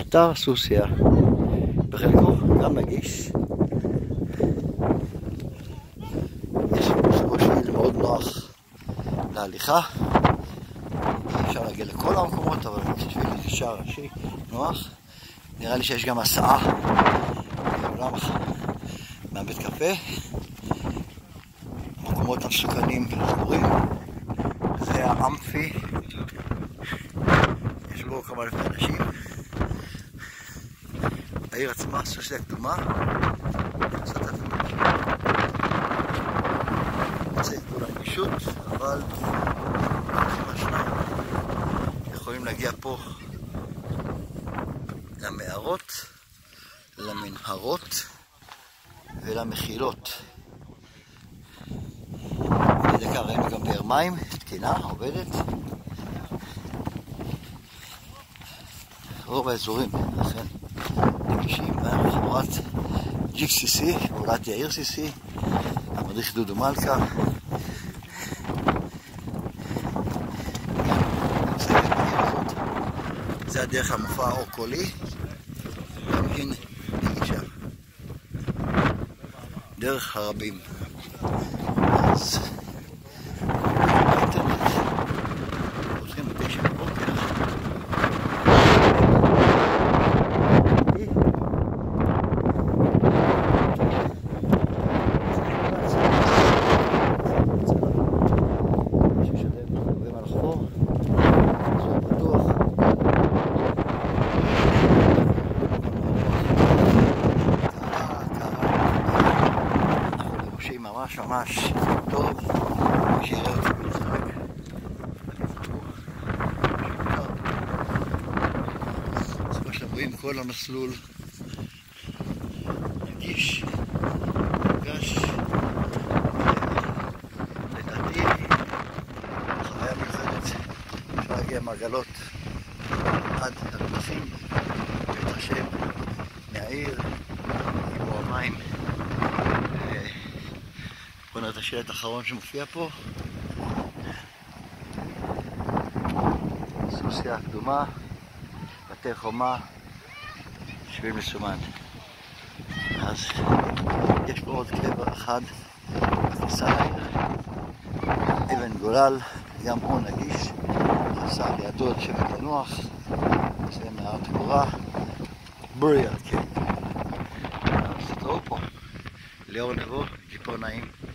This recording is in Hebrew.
אתר סוסיא, בחלקו גם נגיש. יש פה שביל מאוד נוח להליכה. אפשר להגיע לכל המקומות, אבל שביל ישר ראשי, נוח. נראה לי שיש גם הסעה מהבית קפה. המקומות המסוכנים סגורים. זה האמפי. יש בו כמה אלפי אנשים. העיר עצמה, סוסיה קדומה. זה גבול הנגישות, אבל יכולים להגיע פה למערות, למנהרות ולמחילות. דקה ראינו גם באר מים, תקינה, עובדת. רוב האזורים אכן נגישים, ואנחנו חברת GCC, פעולת יאיר CC, המדריך דודו מלכה. זה הדרך למופע האור קולי, גם נגישה. דרך הרבים. אז ממש ממש טוב, שיראה אותי משחק. כמו שאתם רואים, כל המסלול נגיש, מונגש. לדעתי, חוויה מיוחדת, אפשר להגיע מעגלות עד את השלט האחרון שמופיע פה. סוסיה הקדומה, בתי חומה, שביל מסומן. אז יש פה עוד קבר אחד אבן גולל, גם הוא נגיש, עשה לידו את שבט הנוח, זה מערת הגבורה, בוריאל, כן. אז תראו פה, ליאור נבו, גיפור נעים.